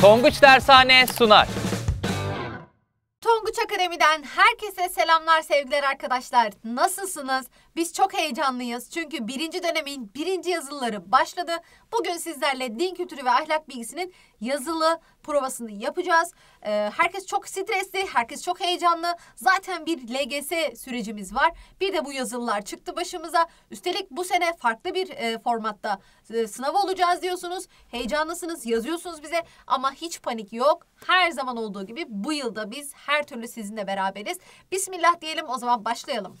Tonguç Dershane sunar. Tonguç Akademi'den herkese selamlar sevgiler arkadaşlar. Nasılsınız? Biz çok heyecanlıyız çünkü birinci dönemin birinci yazılıları başladı. Bugün sizlerle din kültürü ve ahlak bilgisinin yazılı provasını yapacağız. Ee, herkes çok stresli, herkes çok heyecanlı. Zaten bir LGS sürecimiz var. Bir de bu yazılılar çıktı başımıza. Üstelik bu sene farklı bir e, formatta e, sınav olacağız diyorsunuz. Heyecanlısınız, yazıyorsunuz bize ama hiç panik yok. Her zaman olduğu gibi bu yılda biz her türlü sizinle beraberiz. Bismillah diyelim o zaman başlayalım.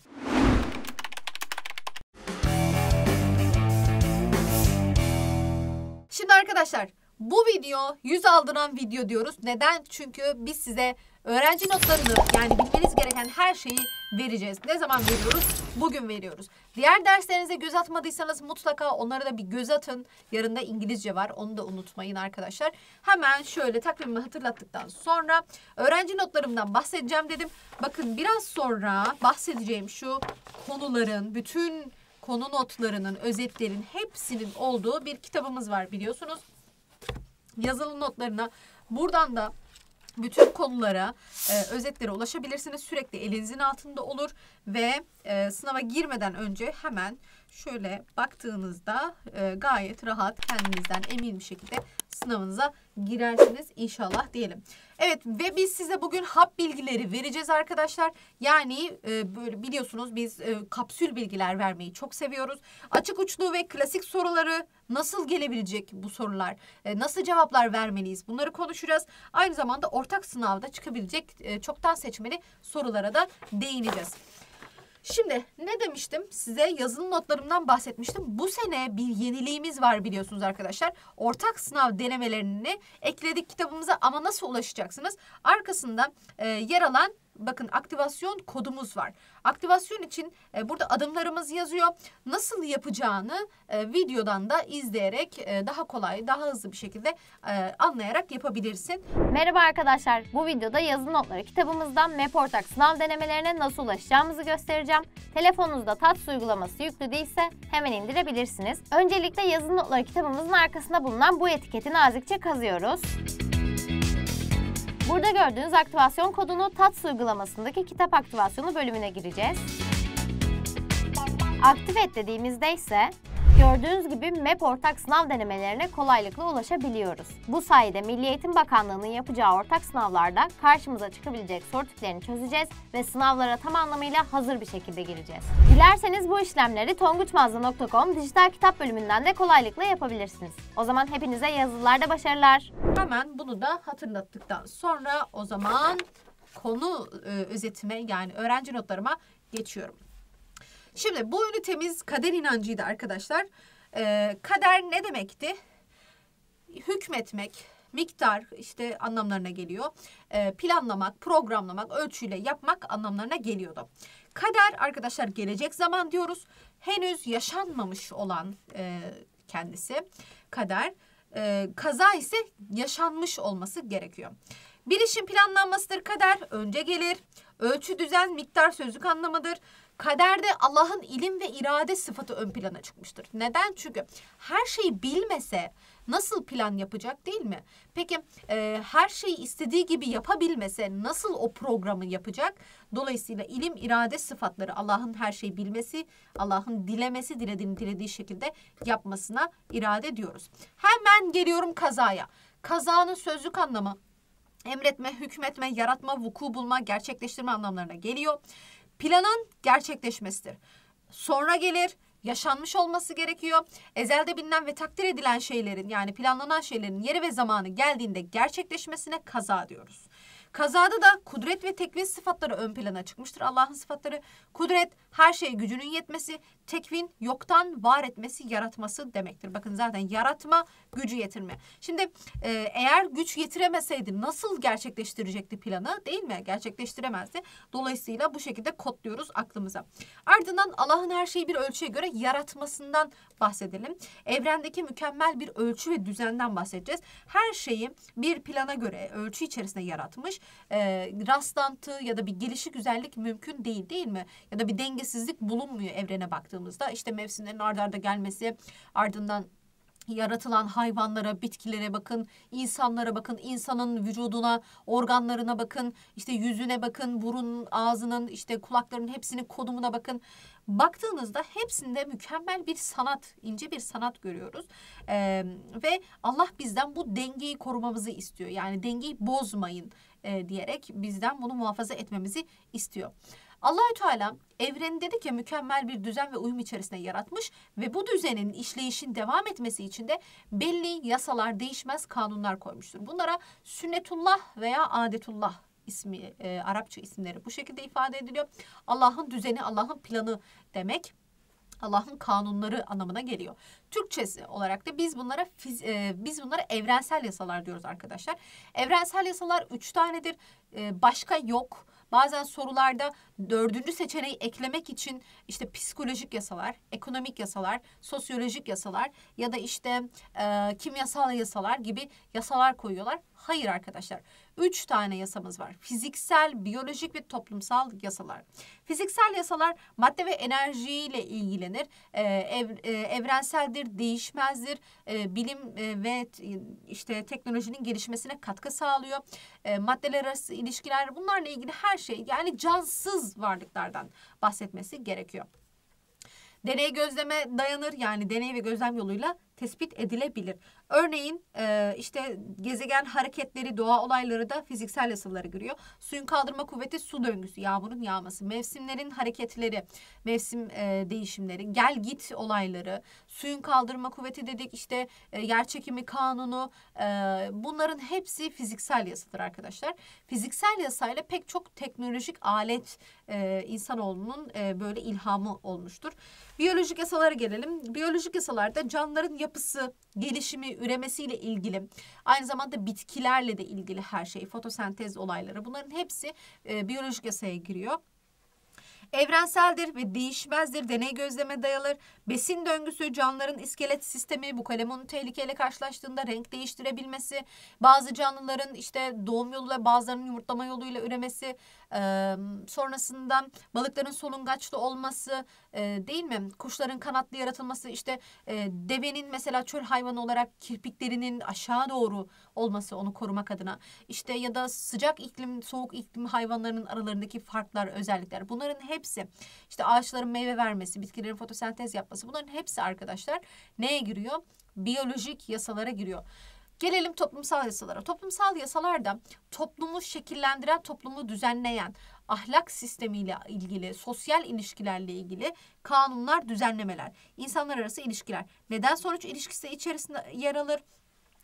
Şimdi arkadaşlar bu video yüz aldıran video diyoruz. Neden? Çünkü biz size öğrenci notlarını yani bilmeniz gereken her şeyi vereceğiz. Ne zaman veriyoruz? Bugün veriyoruz. Diğer derslerinize göz atmadıysanız mutlaka onlara da bir göz atın. Yarın da İngilizce var. Onu da unutmayın arkadaşlar. Hemen şöyle takvimimi hatırlattıktan sonra öğrenci notlarımdan bahsedeceğim dedim. Bakın biraz sonra bahsedeceğim şu konuların bütün konu notlarının, özetlerin hepsinin olduğu bir kitabımız var biliyorsunuz. Yazılı notlarına buradan da bütün konulara, e, özetlere ulaşabilirsiniz. Sürekli elinizin altında olur ve e, sınava girmeden önce hemen şöyle baktığınızda e, gayet rahat kendinizden emin bir şekilde sınavınıza girersiniz inşallah diyelim. Evet ve biz size bugün hap bilgileri vereceğiz arkadaşlar. Yani e, böyle biliyorsunuz biz e, kapsül bilgiler vermeyi çok seviyoruz. Açık uçlu ve klasik soruları nasıl gelebilecek bu sorular? E, nasıl cevaplar vermeliyiz? Bunları konuşacağız. Aynı zamanda ortak sınavda çıkabilecek e, çoktan seçmeli sorulara da değineceğiz. Şimdi ne demiştim? Size yazılı notlarımdan bahsetmiştim. Bu sene bir yeniliğimiz var biliyorsunuz arkadaşlar. Ortak sınav denemelerini ekledik kitabımıza ama nasıl ulaşacaksınız? Arkasında e, yer alan bakın aktivasyon kodumuz var. Aktivasyon için e, burada adımlarımız yazıyor. Nasıl yapacağını e, videodan da izleyerek e, daha kolay, daha hızlı bir şekilde e, anlayarak yapabilirsin. Merhaba arkadaşlar. Bu videoda yazı notları kitabımızdan MEP sınav denemelerine nasıl ulaşacağımızı göstereceğim. Telefonunuzda TATS uygulaması yüklü değilse hemen indirebilirsiniz. Öncelikle yazı notları kitabımızın arkasında bulunan bu etiketi nazikçe kazıyoruz. Burada gördüğünüz aktivasyon kodunu TATS uygulamasındaki kitap aktivasyonu bölümüne gireceğiz. Aktif et dediğimizde ise Gördüğünüz gibi MEP ortak sınav denemelerine kolaylıkla ulaşabiliyoruz. Bu sayede Milli Eğitim Bakanlığı'nın yapacağı ortak sınavlarda karşımıza çıkabilecek soru tiplerini çözeceğiz ve sınavlara tam anlamıyla hazır bir şekilde gireceğiz. Dilerseniz bu işlemleri tonguçmazda.com dijital kitap bölümünden de kolaylıkla yapabilirsiniz. O zaman hepinize yazılarda başarılar. Hemen bunu da hatırlattıktan sonra o zaman konu e, özetime yani öğrenci notlarıma geçiyorum. Şimdi bu ünitemiz kader inancıydı arkadaşlar. Ee, kader ne demekti? Hükmetmek, miktar işte anlamlarına geliyor. Ee, planlamak, programlamak, ölçüyle yapmak anlamlarına geliyordu. Kader arkadaşlar gelecek zaman diyoruz. Henüz yaşanmamış olan e, kendisi kader. E, kaza ise yaşanmış olması gerekiyor. Bir işin planlanmasıdır kader. Önce gelir. Ölçü düzen miktar sözlük anlamıdır. Kaderde Allah'ın ilim ve irade sıfatı ön plana çıkmıştır. Neden? Çünkü her şeyi bilmese nasıl plan yapacak değil mi? Peki e, her şeyi istediği gibi yapabilmese nasıl o programı yapacak? Dolayısıyla ilim, irade sıfatları Allah'ın her şeyi bilmesi, Allah'ın dilemesi, dilediğini dilediği şekilde yapmasına irade diyoruz. Hemen geliyorum kazaya. Kazanın sözlük anlamı emretme, hükmetme, yaratma, vuku bulma, gerçekleştirme anlamlarına geliyor. Planın gerçekleşmesidir. Sonra gelir yaşanmış olması gerekiyor. Ezelde bilinen ve takdir edilen şeylerin yani planlanan şeylerin yeri ve zamanı geldiğinde gerçekleşmesine kaza diyoruz. Kazada da kudret ve tekvin sıfatları ön plana çıkmıştır. Allah'ın sıfatları kudret, her şeye gücünün yetmesi, tekvin yoktan var etmesi, yaratması demektir. Bakın zaten yaratma, gücü yetirme. Şimdi e, eğer güç yetiremeseydi nasıl gerçekleştirecekti planı değil mi? Gerçekleştiremezdi. Dolayısıyla bu şekilde kodluyoruz aklımıza. Ardından Allah'ın her şeyi bir ölçüye göre yaratmasından bahsedelim. Evrendeki mükemmel bir ölçü ve düzenden bahsedeceğiz. Her şeyi bir plana göre ölçü içerisinde yaratmış. E, rastlantı ya da bir gelişi güzellik mümkün değil değil mi? Ya da bir dengesizlik bulunmuyor evrene baktığımızda. İşte mevsimlerin ardarda arda gelmesi ardından yaratılan hayvanlara, bitkilere bakın, insanlara bakın, insanın vücuduna, organlarına bakın, işte yüzüne bakın, burun, ağzının, işte kulaklarının hepsinin konumuna bakın. Baktığınızda hepsinde mükemmel bir sanat, ince bir sanat görüyoruz. Ee, ve Allah bizden bu dengeyi korumamızı istiyor. Yani dengeyi bozmayın e, diyerek bizden bunu muhafaza etmemizi istiyor. Allahü Teala evreni dedik ya mükemmel bir düzen ve uyum içerisinde yaratmış ve bu düzenin işleyişin devam etmesi için de belli yasalar, değişmez kanunlar koymuştur. Bunlara sünnetullah veya adetullah ismi e, Arapça isimleri bu şekilde ifade ediliyor. Allah'ın düzeni, Allah'ın planı demek. Allah'ın kanunları anlamına geliyor. Türkçesi olarak da biz bunlara fiz, e, biz bunlara evrensel yasalar diyoruz arkadaşlar. Evrensel yasalar üç tanedir. E, başka yok. Bazen sorularda dördüncü seçeneği eklemek için işte psikolojik yasalar, ekonomik yasalar, sosyolojik yasalar ya da işte e, kimyasal yasalar gibi yasalar koyuyorlar. Hayır arkadaşlar. Üç tane yasamız var. Fiziksel, biyolojik ve toplumsal yasalar. Fiziksel yasalar madde ve enerjiyle ilgilenir. E, ev, e, evrenseldir, değişmezdir. E, bilim e, ve işte teknolojinin gelişmesine katkı sağlıyor. E, maddeler arası ilişkiler bunlarla ilgili her şey yani cansız varlıklardan bahsetmesi gerekiyor. Deney gözleme dayanır yani deney ve gözlem yoluyla tespit edilebilir. Örneğin e, işte gezegen hareketleri, doğa olayları da fiziksel yasalara giriyor. Suyun kaldırma kuvveti su döngüsü, yağmurun yağması, mevsimlerin hareketleri, mevsim e, değişimleri, gel git olayları, suyun kaldırma kuvveti dedik işte e, yer çekimi kanunu e, bunların hepsi fiziksel yasadır arkadaşlar. Fiziksel yasayla pek çok teknolojik alet e, insanoğlunun e, böyle ilhamı olmuştur. Biyolojik yasalara gelelim. Biyolojik yasalarda canlıların yapısı, gelişimi, üremesiyle ilgili. Aynı zamanda bitkilerle de ilgili her şey, fotosentez olayları bunların hepsi e, biyolojik yasaya giriyor. Evrenseldir ve değişmezdir. Deney gözleme dayalır. Besin döngüsü, canlıların iskelet sistemi, bu kalemun tehlikeyle karşılaştığında renk değiştirebilmesi, bazı canlıların işte doğum yoluyla bazılarının yumurtlama yoluyla üremesi, e, sonrasında balıkların solungaçlı olması e, değil mi? Kuşların kanatlı yaratılması işte e, devenin mesela çöl hayvanı olarak kirpiklerinin aşağı doğru olması onu korumak adına. işte ya da sıcak iklim soğuk iklim hayvanlarının aralarındaki farklar özellikler bunların hepsi işte ağaçların meyve vermesi bitkilerin fotosentez yapması bunların hepsi arkadaşlar neye giriyor? Biyolojik yasalara giriyor. Gelelim toplumsal yasalara. Toplumsal yasalarda toplumu şekillendiren, toplumu düzenleyen, ahlak sistemiyle ilgili, sosyal ilişkilerle ilgili kanunlar, düzenlemeler, insanlar arası ilişkiler, neden sonuç ilişkisi içerisinde yer alır.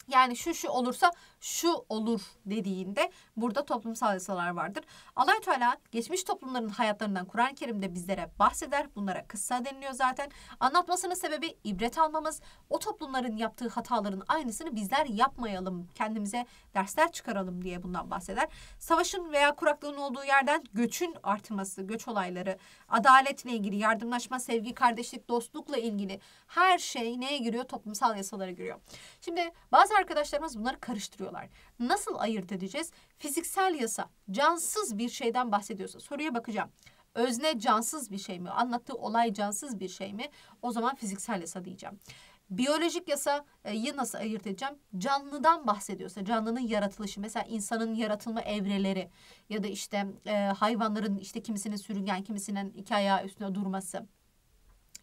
Yani şu şu olursa şu olur dediğinde burada toplumsal yasalar vardır. allah Teala geçmiş toplumların hayatlarından Kur'an-ı Kerim'de bizlere bahseder. Bunlara kıssa deniliyor zaten. Anlatmasının sebebi ibret almamız. O toplumların yaptığı hataların aynısını bizler yapmayalım. Kendimize dersler çıkaralım diye bundan bahseder. Savaşın veya kuraklığın olduğu yerden göçün artması, göç olayları, adaletle ilgili, yardımlaşma, sevgi, kardeşlik, dostlukla ilgili her şey neye giriyor? Toplumsal yasalara giriyor. Şimdi bazı arkadaşlarımız bunları karıştırıyorlar. Nasıl ayırt edeceğiz? Fiziksel yasa cansız bir şeyden bahsediyorsa soruya bakacağım. Özne cansız bir şey mi? Anlattığı olay cansız bir şey mi? O zaman fiziksel yasa diyeceğim. Biyolojik yasayı nasıl ayırt edeceğim? Canlıdan bahsediyorsa, canlının yaratılışı, mesela insanın yaratılma evreleri ya da işte e, hayvanların işte kimisinin sürüngen, kimisinin iki ayağı üstüne durması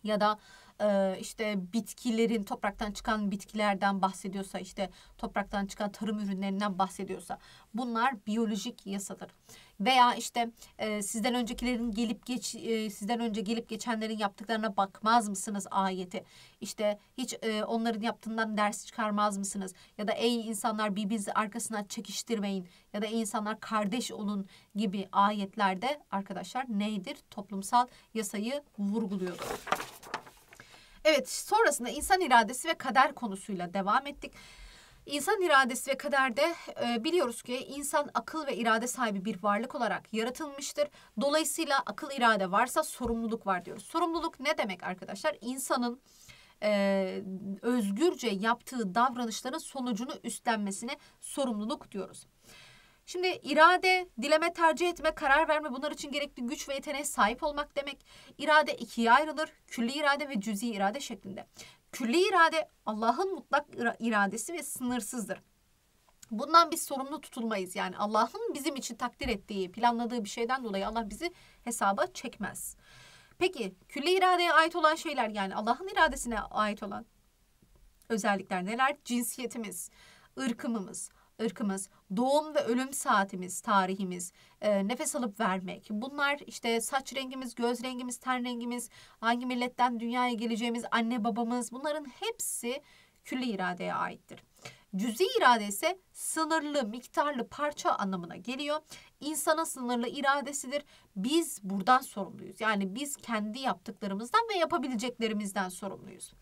ya da e, işte bitkilerin topraktan çıkan bitkilerden bahsediyorsa işte topraktan çıkan tarım ürünlerinden bahsediyorsa bunlar biyolojik yasadır. Veya işte e, sizden öncekilerin gelip geç e, sizden önce gelip geçenlerin yaptıklarına bakmaz mısınız ayeti? İşte hiç e, onların yaptığından ders çıkarmaz mısınız? Ya da ey insanlar birbirinizi arkasına çekiştirmeyin ya da ey insanlar kardeş olun gibi ayetlerde arkadaşlar neydir? Toplumsal yasayı vurguluyordur. Evet sonrasında insan iradesi ve kader konusuyla devam ettik. İnsan iradesi ve kaderde e, biliyoruz ki insan akıl ve irade sahibi bir varlık olarak yaratılmıştır. Dolayısıyla akıl irade varsa sorumluluk var diyoruz. Sorumluluk ne demek arkadaşlar? İnsanın e, özgürce yaptığı davranışların sonucunu üstlenmesine sorumluluk diyoruz. Şimdi irade, dileme, tercih etme, karar verme bunlar için gerekli güç ve yeteneğe sahip olmak demek. İrade ikiye ayrılır. Külli irade ve cüzi irade şeklinde. Külli irade Allah'ın mutlak ira- iradesi ve sınırsızdır. Bundan biz sorumlu tutulmayız. Yani Allah'ın bizim için takdir ettiği, planladığı bir şeyden dolayı Allah bizi hesaba çekmez. Peki külli iradeye ait olan şeyler yani Allah'ın iradesine ait olan özellikler neler? Cinsiyetimiz, ırkımız, ırkımız, doğum ve ölüm saatimiz, tarihimiz, e, nefes alıp vermek. Bunlar işte saç rengimiz, göz rengimiz, ten rengimiz, hangi milletten dünyaya geleceğimiz, anne babamız bunların hepsi külli iradeye aittir. Cüzi irade ise sınırlı, miktarlı parça anlamına geliyor. İnsanın sınırlı iradesidir. Biz buradan sorumluyuz. Yani biz kendi yaptıklarımızdan ve yapabileceklerimizden sorumluyuz.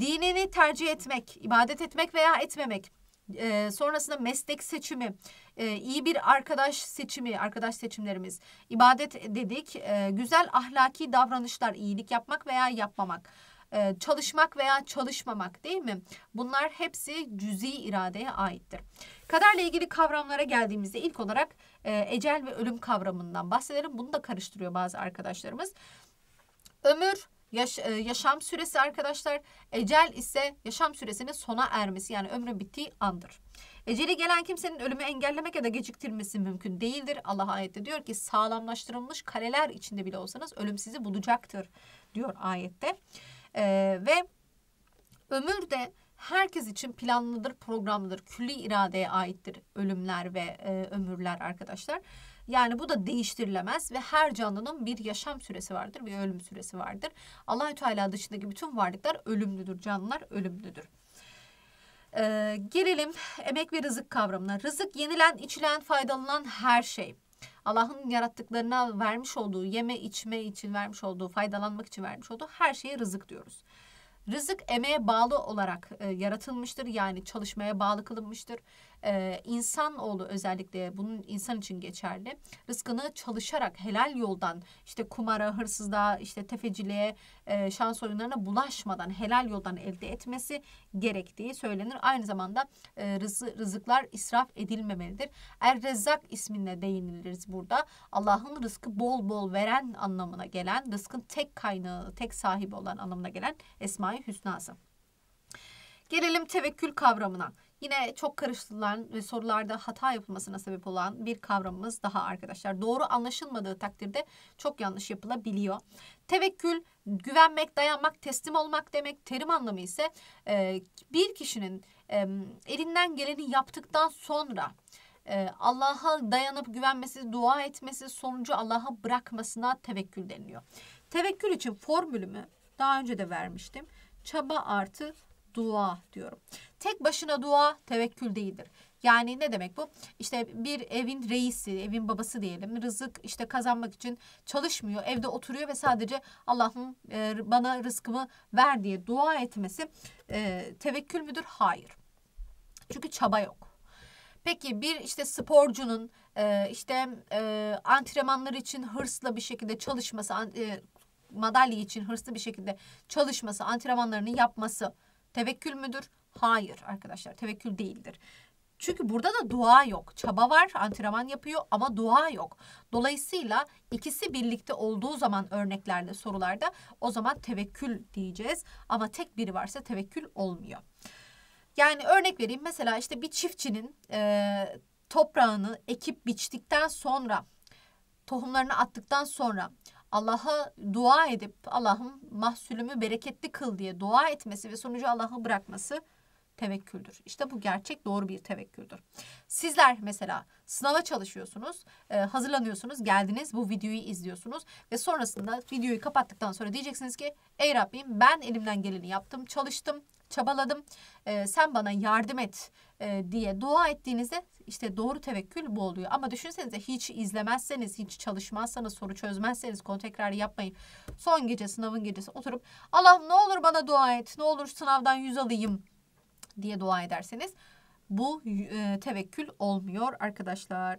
Dinini tercih etmek, ibadet etmek veya etmemek, e, sonrasında meslek seçimi, e, iyi bir arkadaş seçimi, arkadaş seçimlerimiz, ibadet dedik, e, güzel ahlaki davranışlar, iyilik yapmak veya yapmamak, e, çalışmak veya çalışmamak değil mi? Bunlar hepsi cüzi iradeye aittir. Kaderle ilgili kavramlara geldiğimizde ilk olarak e, ecel ve ölüm kavramından bahsedelim. Bunu da karıştırıyor bazı arkadaşlarımız. Ömür Yaş, e, yaşam süresi arkadaşlar. Ecel ise yaşam süresinin sona ermesi yani ömrün bittiği andır. Eceli gelen kimsenin ölümü engellemek ya da geciktirmesi mümkün değildir. Allah ayette diyor ki sağlamlaştırılmış kaleler içinde bile olsanız ölüm sizi bulacaktır diyor ayette. Ee, ve ömür de herkes için planlıdır, programlıdır. Külli iradeye aittir ölümler ve e, ömürler arkadaşlar. Yani bu da değiştirilemez ve her canlının bir yaşam süresi vardır ve ölüm süresi vardır. Allahü Teala dışındaki bütün varlıklar ölümlüdür, canlılar ölümlüdür. Ee, gelelim emek ve rızık kavramına. Rızık yenilen, içilen, faydalanan her şey. Allah'ın yarattıklarına vermiş olduğu, yeme içme için vermiş olduğu, faydalanmak için vermiş olduğu her şeye rızık diyoruz. Rızık emeğe bağlı olarak e, yaratılmıştır. Yani çalışmaya bağlı kılınmıştır. E, insanoğlu özellikle bunun insan için geçerli. Rızkını çalışarak helal yoldan işte kumara, hırsızlığa, işte tefeciliğe, e, şans oyunlarına bulaşmadan helal yoldan elde etmesi gerektiği söylenir. Aynı zamanda e, rızı, rızıklar israf edilmemelidir. Er Rezzak ismine değiniliriz burada. Allah'ın rızkı bol bol veren anlamına gelen, rızkın tek kaynağı, tek sahibi olan anlamına gelen Esma-i Hüsna'sı. Gelelim tevekkül kavramına. Yine çok karıştırılan ve sorularda hata yapılmasına sebep olan bir kavramımız daha arkadaşlar. Doğru anlaşılmadığı takdirde çok yanlış yapılabiliyor. Tevekkül, güvenmek, dayanmak, teslim olmak demek. Terim anlamı ise e, bir kişinin e, elinden geleni yaptıktan sonra e, Allah'a dayanıp güvenmesi, dua etmesi, sonucu Allah'a bırakmasına tevekkül deniliyor. Tevekkül için formülümü daha önce de vermiştim. Çaba artı dua diyorum. Tek başına dua tevekkül değildir. Yani ne demek bu? İşte bir evin reisi, evin babası diyelim. Rızık işte kazanmak için çalışmıyor. Evde oturuyor ve sadece Allah'ım e, bana rızkımı ver diye dua etmesi e, tevekkül müdür? Hayır. Çünkü çaba yok. Peki bir işte sporcunun e, işte e, antrenmanlar için hırsla bir şekilde çalışması, madalya için hırslı bir şekilde çalışması, antrenmanlarını yapması tevekkül müdür? Hayır arkadaşlar tevekkül değildir. Çünkü burada da dua yok. Çaba var, antrenman yapıyor ama dua yok. Dolayısıyla ikisi birlikte olduğu zaman örneklerde, sorularda o zaman tevekkül diyeceğiz. Ama tek biri varsa tevekkül olmuyor. Yani örnek vereyim mesela işte bir çiftçinin e, toprağını ekip biçtikten sonra, tohumlarını attıktan sonra Allah'a dua edip Allah'ım mahsulümü bereketli kıl diye dua etmesi ve sonucu Allah'a bırakması tevekküldür. İşte bu gerçek doğru bir tevekküldür. Sizler mesela sınava çalışıyorsunuz, e, hazırlanıyorsunuz, geldiniz bu videoyu izliyorsunuz ve sonrasında videoyu kapattıktan sonra diyeceksiniz ki ey Rabbim ben elimden geleni yaptım, çalıştım, çabaladım, e, sen bana yardım et e, diye dua ettiğinizde işte doğru tevekkül bu oluyor. Ama düşünsenize hiç izlemezseniz, hiç çalışmazsanız, soru çözmezseniz, konu tekrarı yapmayın. Son gece sınavın gecesi oturup Allah'ım ne olur bana dua et, ne olur sınavdan yüz alayım diye dua ederseniz bu e, tevekkül olmuyor arkadaşlar.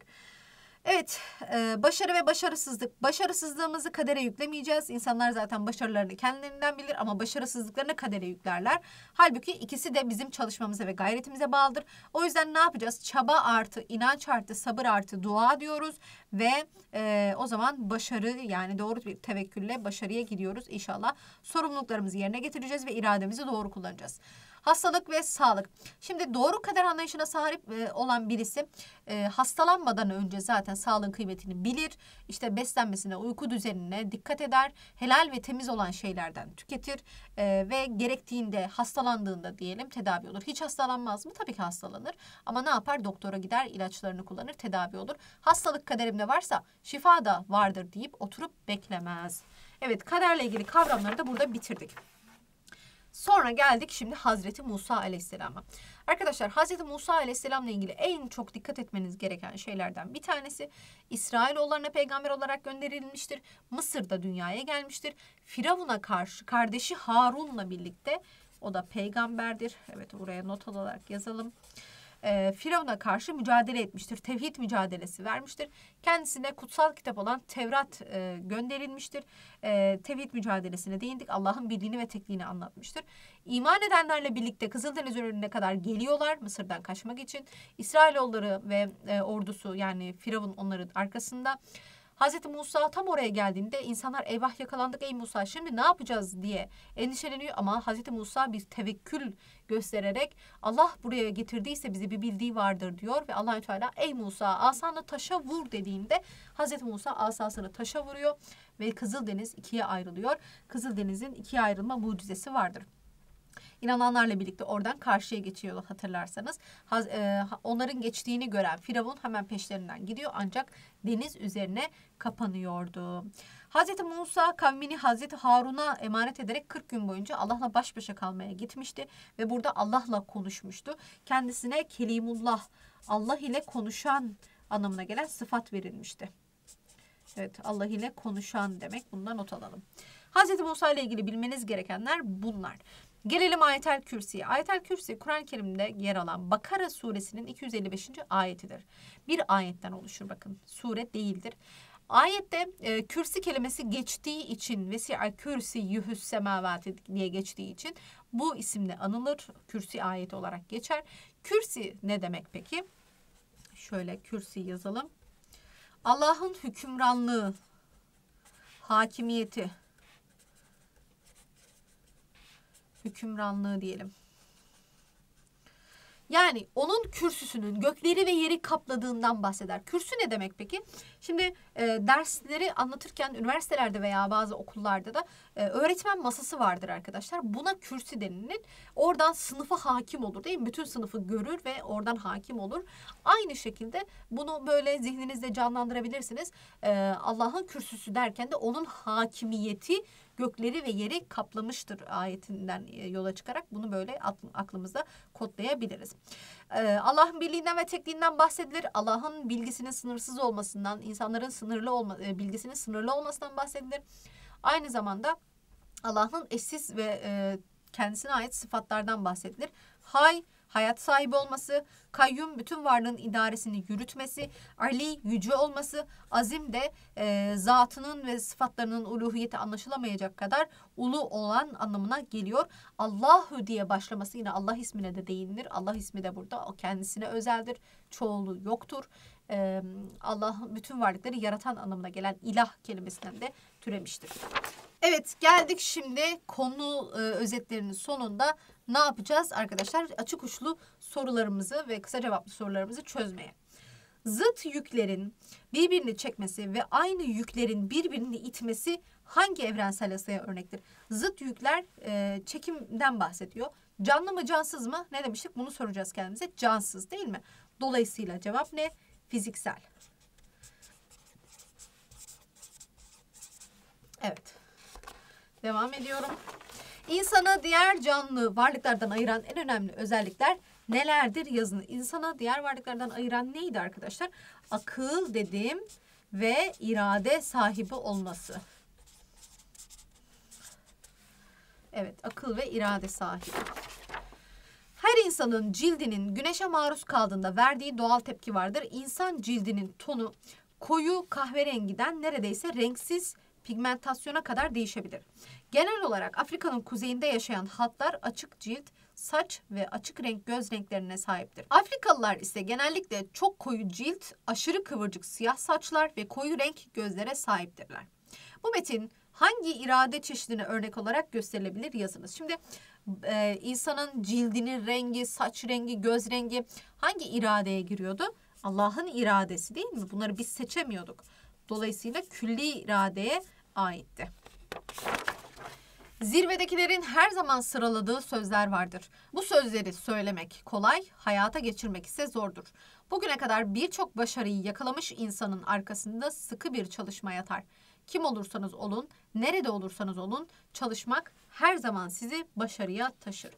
Evet, e, başarı ve başarısızlık. Başarısızlığımızı kadere yüklemeyeceğiz. İnsanlar zaten başarılarını kendilerinden bilir ama başarısızlıklarını kadere yüklerler. Halbuki ikisi de bizim çalışmamıza ve gayretimize bağlıdır. O yüzden ne yapacağız? Çaba artı, inanç artı, sabır artı, dua diyoruz ve e, o zaman başarı yani doğru bir tevekkülle başarıya gidiyoruz inşallah. Sorumluluklarımızı yerine getireceğiz ve irademizi doğru kullanacağız. Hastalık ve sağlık. Şimdi doğru kader anlayışına sahip e, olan birisi e, hastalanmadan önce zaten sağlığın kıymetini bilir. İşte beslenmesine, uyku düzenine dikkat eder. Helal ve temiz olan şeylerden tüketir. E, ve gerektiğinde hastalandığında diyelim tedavi olur. Hiç hastalanmaz mı? Tabii ki hastalanır. Ama ne yapar? Doktora gider, ilaçlarını kullanır, tedavi olur. Hastalık kaderimde varsa şifa da vardır deyip oturup beklemez. Evet kaderle ilgili kavramları da burada bitirdik. Sonra geldik şimdi Hazreti Musa Aleyhisselam'a. Arkadaşlar Hazreti Musa Aleyhisselam'la ilgili en çok dikkat etmeniz gereken şeylerden bir tanesi İsrailoğullarına peygamber olarak gönderilmiştir. Mısır'da dünyaya gelmiştir. Firavun'a karşı kardeşi Harun'la birlikte o da peygamberdir. Evet buraya not olarak yazalım e, Firavun'a karşı mücadele etmiştir. Tevhid mücadelesi vermiştir. Kendisine kutsal kitap olan Tevrat e, gönderilmiştir. E, tevhid mücadelesine değindik. Allah'ın birliğini ve tekliğini anlatmıştır. İman edenlerle birlikte Kızıldeniz önüne kadar geliyorlar Mısır'dan kaçmak için. İsrailoğulları ve e, ordusu yani Firavun onların arkasında. Hazreti Musa tam oraya geldiğinde insanlar eyvah yakalandık ey Musa şimdi ne yapacağız? diye endişeleniyor. Ama Hazreti Musa bir tevekkül göstererek Allah buraya getirdiyse bizi bir bildiği vardır diyor ve allah Teala ey Musa asanı taşa vur dediğinde Hazreti Musa asasını taşa vuruyor ve Kızıldeniz ikiye ayrılıyor. Kızıldeniz'in ikiye ayrılma mucizesi vardır inananlarla birlikte oradan karşıya geçiyor hatırlarsanız. Haz, e, onların geçtiğini gören Firavun hemen peşlerinden gidiyor ancak deniz üzerine kapanıyordu. Hazreti Musa kavmini Hazreti Harun'a emanet ederek 40 gün boyunca Allah'la baş başa kalmaya gitmişti ve burada Allah'la konuşmuştu. Kendisine Kelimullah, Allah ile konuşan anlamına gelen sıfat verilmişti. Evet Allah ile konuşan demek. Bundan not alalım. Hazreti Musa ile ilgili bilmeniz gerekenler bunlar. Gelelim Ayetel Kürsi'ye. Ayetel Kürsi Kur'an-ı Kerim'de yer alan Bakara suresinin 255. ayetidir. Bir ayetten oluşur bakın. Sure değildir. Ayette e, kürsi kelimesi geçtiği için vesi'a kürsi yuhus semavati diye geçtiği için bu isimle anılır. Kürsi ayeti olarak geçer. Kürsi ne demek peki? Şöyle kürsi yazalım. Allah'ın hükümranlığı, hakimiyeti, hükümranlığı diyelim. Yani onun kürsüsünün gökleri ve yeri kapladığından bahseder. Kürsü ne demek peki? Şimdi e, dersleri anlatırken üniversitelerde veya bazı okullarda da e, öğretmen masası vardır arkadaşlar. Buna kürsü denilir. Oradan sınıfa hakim olur değil mi? Bütün sınıfı görür ve oradan hakim olur. Aynı şekilde bunu böyle zihninizde canlandırabilirsiniz. E, Allah'ın kürsüsü derken de onun hakimiyeti gökleri ve yeri kaplamıştır ayetinden e, yola çıkarak bunu böyle aklımızda kodlayabiliriz. Ee, Allah'ın birliğinden ve tekliğinden bahsedilir. Allah'ın bilgisinin sınırsız olmasından, insanların sınırlı olma, e, bilgisinin sınırlı olmasından bahsedilir. Aynı zamanda Allah'ın eşsiz ve e, kendisine ait sıfatlardan bahsedilir. Hay, hayat sahibi olması, kayyum bütün varlığın idaresini yürütmesi, Ali yüce olması, azim de e, zatının ve sıfatlarının uluhiyeti anlaşılamayacak kadar ulu olan anlamına geliyor. Allahu diye başlaması yine Allah ismine de değinilir. Allah ismi de burada o kendisine özeldir. Çoğulu yoktur. Ee, Allah bütün varlıkları yaratan anlamına gelen ilah kelimesinden de türemiştir. Evet geldik şimdi konu e, özetlerinin sonunda ne yapacağız arkadaşlar? Açık uçlu sorularımızı ve kısa cevaplı sorularımızı çözmeye. Zıt yüklerin birbirini çekmesi ve aynı yüklerin birbirini itmesi hangi evrensel yasaya örnektir? Zıt yükler e, çekimden bahsediyor. Canlı mı cansız mı? Ne demiştik? Bunu soracağız kendimize. Cansız değil mi? Dolayısıyla cevap ne? Fiziksel. Evet. Devam ediyorum. İnsanı diğer canlı varlıklardan ayıran en önemli özellikler nelerdir yazın. İnsana diğer varlıklardan ayıran neydi arkadaşlar? Akıl dedim ve irade sahibi olması. Evet, akıl ve irade sahibi. Her insanın cildinin güneşe maruz kaldığında verdiği doğal tepki vardır. İnsan cildinin tonu koyu kahverengiden neredeyse renksiz pigmentasyona kadar değişebilir. Genel olarak Afrika'nın kuzeyinde yaşayan halklar açık cilt, saç ve açık renk göz renklerine sahiptir. Afrikalılar ise genellikle çok koyu cilt, aşırı kıvırcık siyah saçlar ve koyu renk gözlere sahiptirler. Bu metin hangi irade çeşidine örnek olarak gösterilebilir yazınız. Şimdi e, insanın cildinin rengi, saç rengi, göz rengi hangi iradeye giriyordu? Allah'ın iradesi değil mi? Bunları biz seçemiyorduk. Dolayısıyla külli iradeye aitti. Zirvedekilerin her zaman sıraladığı sözler vardır. Bu sözleri söylemek kolay, hayata geçirmek ise zordur. Bugüne kadar birçok başarıyı yakalamış insanın arkasında sıkı bir çalışma yatar. Kim olursanız olun, nerede olursanız olun, çalışmak her zaman sizi başarıya taşır.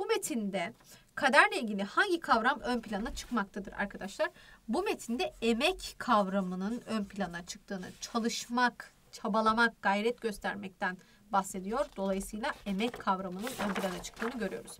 Bu metinde kaderle ilgili hangi kavram ön plana çıkmaktadır arkadaşlar? Bu metinde emek kavramının ön plana çıktığını, çalışmak, çabalamak, gayret göstermekten bahsediyor. Dolayısıyla emek kavramının ön plana çıktığını görüyoruz.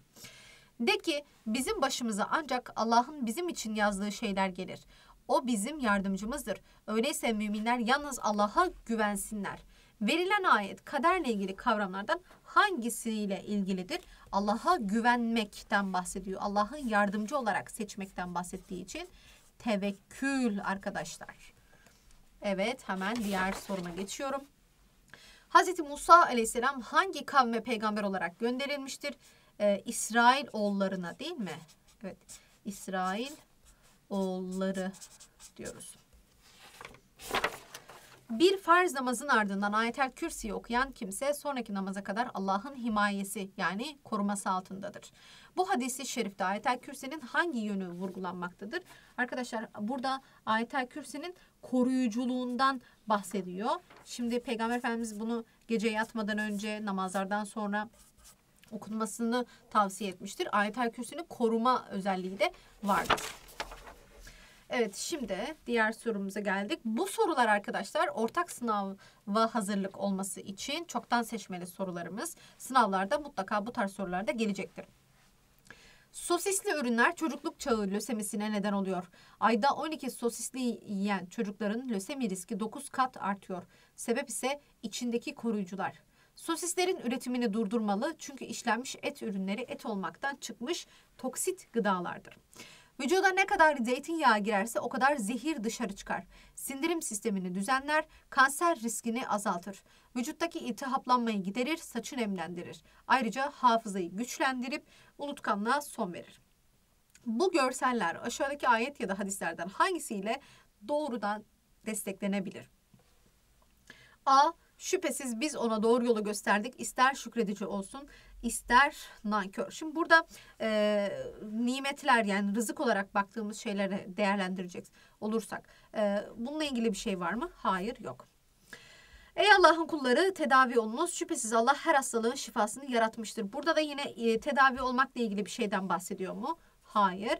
De ki bizim başımıza ancak Allah'ın bizim için yazdığı şeyler gelir. O bizim yardımcımızdır. Öyleyse müminler yalnız Allah'a güvensinler. Verilen ayet kaderle ilgili kavramlardan hangisiyle ilgilidir? Allah'a güvenmekten bahsediyor. Allah'ın yardımcı olarak seçmekten bahsettiği için tevekkül arkadaşlar. Evet hemen diğer soruma geçiyorum. Hz. Musa aleyhisselam hangi kavme peygamber olarak gönderilmiştir? Ee, İsrail oğullarına değil mi? Evet. İsrail oğulları diyoruz. Bir farz namazın ardından ayetel kürsiyi okuyan kimse sonraki namaza kadar Allah'ın himayesi yani koruması altındadır. Bu hadisi şerifte ayetel kürsinin hangi yönü vurgulanmaktadır? Arkadaşlar burada ayetel kürsinin koruyuculuğundan bahsediyor. Şimdi Peygamber Efendimiz bunu gece yatmadan önce namazlardan sonra okunmasını tavsiye etmiştir. Ayetel kürsünün koruma özelliği de vardır. Evet şimdi diğer sorumuza geldik. Bu sorular arkadaşlar ortak sınava hazırlık olması için çoktan seçmeli sorularımız. Sınavlarda mutlaka bu tarz sorular da gelecektir. Sosisli ürünler çocukluk çağı lösemisine neden oluyor. Ayda 12 sosisli yiyen çocukların lösemi riski 9 kat artıyor. Sebep ise içindeki koruyucular. Sosislerin üretimini durdurmalı çünkü işlenmiş et ürünleri et olmaktan çıkmış toksit gıdalardır. Vücuda ne kadar zeytinyağı girerse o kadar zehir dışarı çıkar. Sindirim sistemini düzenler, kanser riskini azaltır. Vücuttaki iltihaplanmayı giderir, saçı nemlendirir. Ayrıca hafızayı güçlendirip unutkanlığa son verir. Bu görseller aşağıdaki ayet ya da hadislerden hangisiyle doğrudan desteklenebilir? A. Şüphesiz biz ona doğru yolu gösterdik. İster şükredici olsun, ister nankör. Şimdi burada e, nimetler yani rızık olarak baktığımız şeyleri değerlendirecek olursak e, bununla ilgili bir şey var mı? Hayır yok. Ey Allah'ın kulları tedavi olunuz. Şüphesiz Allah her hastalığın şifasını yaratmıştır. Burada da yine e, tedavi olmakla ilgili bir şeyden bahsediyor mu? Hayır.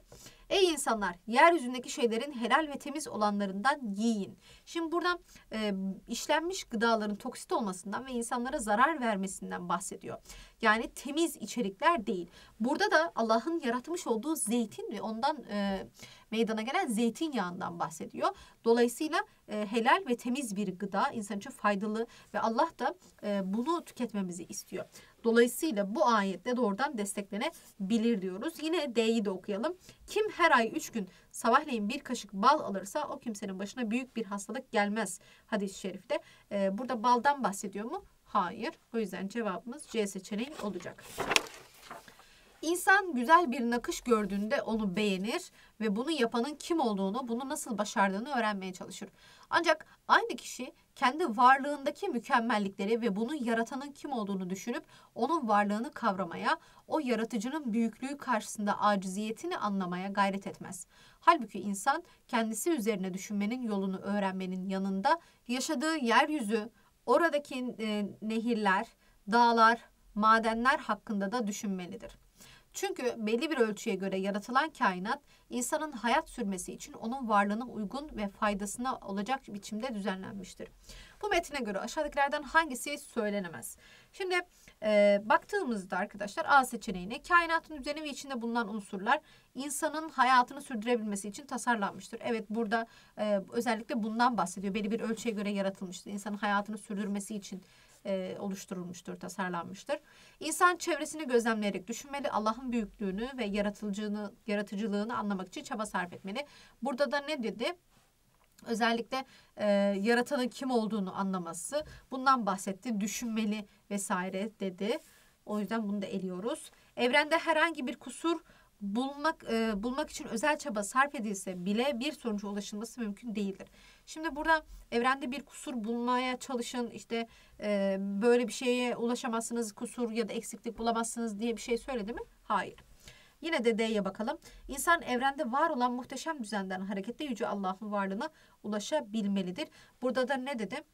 Ey insanlar yeryüzündeki şeylerin helal ve temiz olanlarından yiyin. Şimdi burada e, işlenmiş gıdaların toksit olmasından ve insanlara zarar vermesinden bahsediyor. Yani temiz içerikler değil. Burada da Allah'ın yaratmış olduğu zeytin ve ondan e, meydana gelen zeytinyağından bahsediyor. Dolayısıyla e, helal ve temiz bir gıda insan için faydalı ve Allah da e, bunu tüketmemizi istiyor. Dolayısıyla bu ayette doğrudan desteklenebilir diyoruz. Yine D'yi de okuyalım. Kim her ay üç gün sabahleyin bir kaşık bal alırsa o kimsenin başına büyük bir hastalık gelmez hadis-i şerifte. Ee, burada baldan bahsediyor mu? Hayır. O yüzden cevabımız C seçeneği olacak. İnsan güzel bir nakış gördüğünde onu beğenir ve bunu yapanın kim olduğunu, bunu nasıl başardığını öğrenmeye çalışır. Ancak aynı kişi kendi varlığındaki mükemmellikleri ve bunu yaratanın kim olduğunu düşünüp onun varlığını kavramaya, o yaratıcının büyüklüğü karşısında aciziyetini anlamaya gayret etmez. Halbuki insan kendisi üzerine düşünmenin yolunu öğrenmenin yanında yaşadığı yeryüzü, oradaki e, nehirler, dağlar, madenler hakkında da düşünmelidir. Çünkü belli bir ölçüye göre yaratılan kainat insanın hayat sürmesi için onun varlığına uygun ve faydasına olacak biçimde düzenlenmiştir. Bu metine göre aşağıdakilerden hangisi söylenemez? Şimdi Ee, baktığımızda arkadaşlar A seçeneğine kainatın düzeni ve içinde bulunan unsurlar insanın hayatını sürdürebilmesi için tasarlanmıştır. Evet burada e, özellikle bundan bahsediyor. Belli bir ölçüye göre yaratılmıştır. İnsanın hayatını sürdürmesi için e, oluşturulmuştur, tasarlanmıştır. İnsan çevresini gözlemleyerek düşünmeli, Allah'ın büyüklüğünü ve yaratıcılığını, yaratıcılığını anlamak için çaba sarf etmeli. Burada da ne dedi? Özellikle e, yaratanın kim olduğunu anlaması, bundan bahsetti, düşünmeli vesaire dedi. O yüzden bunu da eliyoruz. Evrende herhangi bir kusur bulmak e, bulmak için özel çaba sarf edilse bile bir sonuca ulaşılması mümkün değildir. Şimdi burada evrende bir kusur bulmaya çalışın işte e, böyle bir şeye ulaşamazsınız kusur ya da eksiklik bulamazsınız diye bir şey söyledi mi? Hayır. Yine de D'ye bakalım. İnsan evrende var olan muhteşem düzenden hareketle yüce Allah'ın varlığına ulaşabilmelidir. Burada da ne dedi?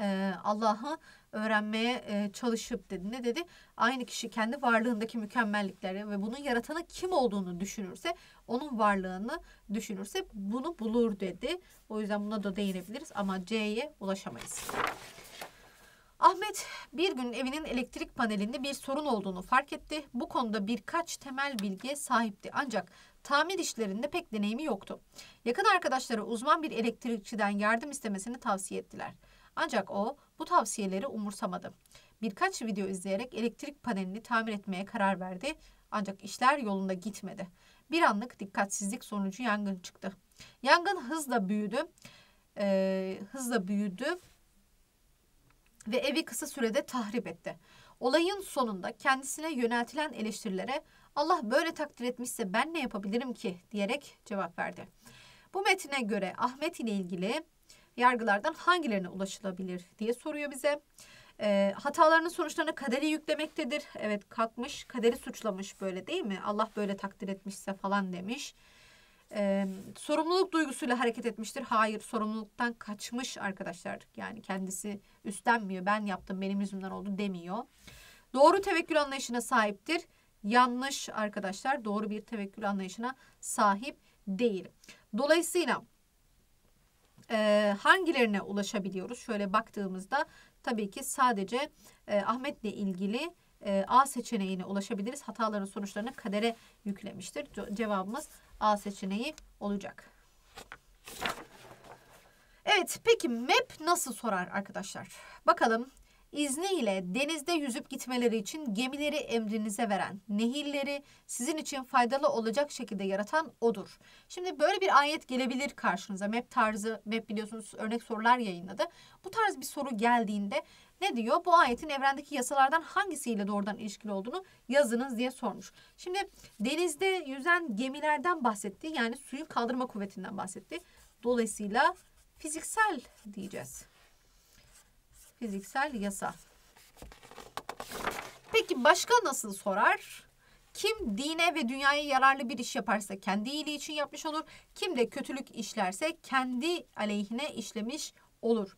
Ee, Allah'ı öğrenmeye e, çalışıp dedi. Ne dedi? Aynı kişi kendi varlığındaki mükemmellikleri ve bunun yaratanı kim olduğunu düşünürse, onun varlığını düşünürse bunu bulur dedi. O yüzden buna da değinebiliriz ama C'ye ulaşamayız. Ahmet bir gün evinin elektrik panelinde bir sorun olduğunu fark etti. Bu konuda birkaç temel bilgiye sahipti ancak tamir işlerinde pek deneyimi yoktu. Yakın arkadaşları uzman bir elektrikçiden yardım istemesini tavsiye ettiler. Ancak o bu tavsiyeleri umursamadı. Birkaç video izleyerek elektrik panelini tamir etmeye karar verdi. Ancak işler yolunda gitmedi. Bir anlık dikkatsizlik sonucu yangın çıktı. Yangın hızla büyüdü. Ee, hızla büyüdü ve evi kısa sürede tahrip etti. Olayın sonunda kendisine yöneltilen eleştirilere Allah böyle takdir etmişse ben ne yapabilirim ki diyerek cevap verdi. Bu metine göre Ahmet ile ilgili yargılardan hangilerine ulaşılabilir diye soruyor bize. E, hatalarının sonuçlarını kaderi yüklemektedir. Evet kalkmış kaderi suçlamış böyle değil mi? Allah böyle takdir etmişse falan demiş. E, sorumluluk duygusuyla hareket etmiştir. Hayır sorumluluktan kaçmış arkadaşlar. Yani kendisi üstlenmiyor. Ben yaptım benim yüzümden oldu demiyor. Doğru tevekkül anlayışına sahiptir. Yanlış arkadaşlar doğru bir tevekkül anlayışına sahip değil. Dolayısıyla e, hangilerine ulaşabiliyoruz? Şöyle baktığımızda tabii ki sadece e, Ahmet'le ilgili e, A seçeneğine ulaşabiliriz. Hataların sonuçlarını kadere yüklemiştir. Ce- Cevabımız A seçeneği olacak. Evet peki map nasıl sorar arkadaşlar? Bakalım izniyle denizde yüzüp gitmeleri için gemileri emrinize veren, nehirleri sizin için faydalı olacak şekilde yaratan odur. Şimdi böyle bir ayet gelebilir karşınıza. Map tarzı, map biliyorsunuz örnek sorular yayınladı. Bu tarz bir soru geldiğinde ne diyor? Bu ayetin evrendeki yasalardan hangisiyle doğrudan ilişkili olduğunu yazınız diye sormuş. Şimdi denizde yüzen gemilerden bahsetti. Yani suyun kaldırma kuvvetinden bahsetti. Dolayısıyla fiziksel diyeceğiz. Fiziksel yasa. Peki başka nasıl sorar? Kim dine ve dünyaya yararlı bir iş yaparsa kendi iyiliği için yapmış olur. Kim de kötülük işlerse kendi aleyhine işlemiş olur.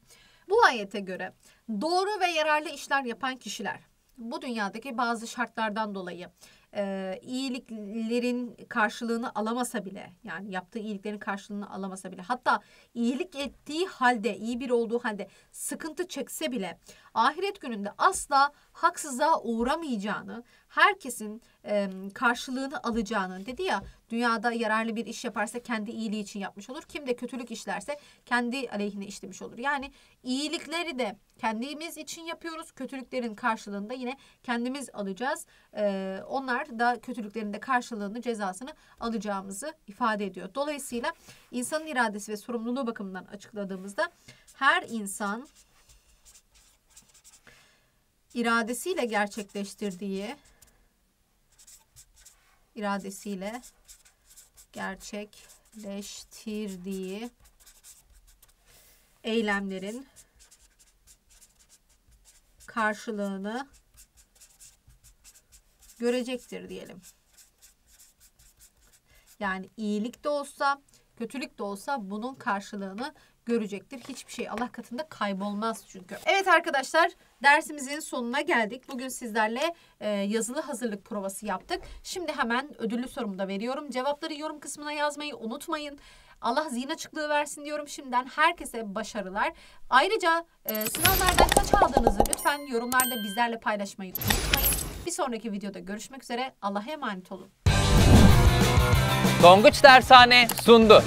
Bu ayete göre doğru ve yararlı işler yapan kişiler bu dünyadaki bazı şartlardan dolayı e, iyiliklerin karşılığını alamasa bile yani yaptığı iyiliklerin karşılığını alamasa bile hatta iyilik ettiği halde iyi bir olduğu halde sıkıntı çekse bile ahiret gününde asla haksızlığa uğramayacağını herkesin e, karşılığını alacağını dedi ya dünyada yararlı bir iş yaparsa kendi iyiliği için yapmış olur. Kim de kötülük işlerse kendi aleyhine işlemiş olur. Yani iyilikleri de kendimiz için yapıyoruz. Kötülüklerin karşılığında yine kendimiz alacağız. Ee, onlar da kötülüklerin de karşılığını cezasını alacağımızı ifade ediyor. Dolayısıyla insanın iradesi ve sorumluluğu bakımından açıkladığımızda her insan iradesiyle gerçekleştirdiği iradesiyle gerçekleştirdiği eylemlerin karşılığını görecektir diyelim. Yani iyilik de olsa, kötülük de olsa bunun karşılığını görecektir. Hiçbir şey Allah katında kaybolmaz çünkü. Evet arkadaşlar dersimizin sonuna geldik. Bugün sizlerle e, yazılı hazırlık provası yaptık. Şimdi hemen ödüllü sorumu da veriyorum. Cevapları yorum kısmına yazmayı unutmayın. Allah zihin açıklığı versin diyorum şimdiden. Herkese başarılar. Ayrıca e, sınavlardan kaç aldığınızı lütfen yorumlarda bizlerle paylaşmayı unutmayın. Bir sonraki videoda görüşmek üzere. Allah'a emanet olun. Tonguç Dershane sundu.